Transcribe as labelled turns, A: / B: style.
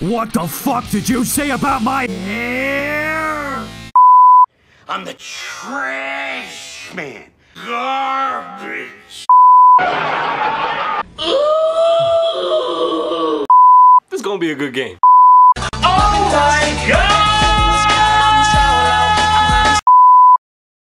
A: What the fuck did you say about my hair?
B: I'm the trash man. Garbage.
C: This is gonna be a good game.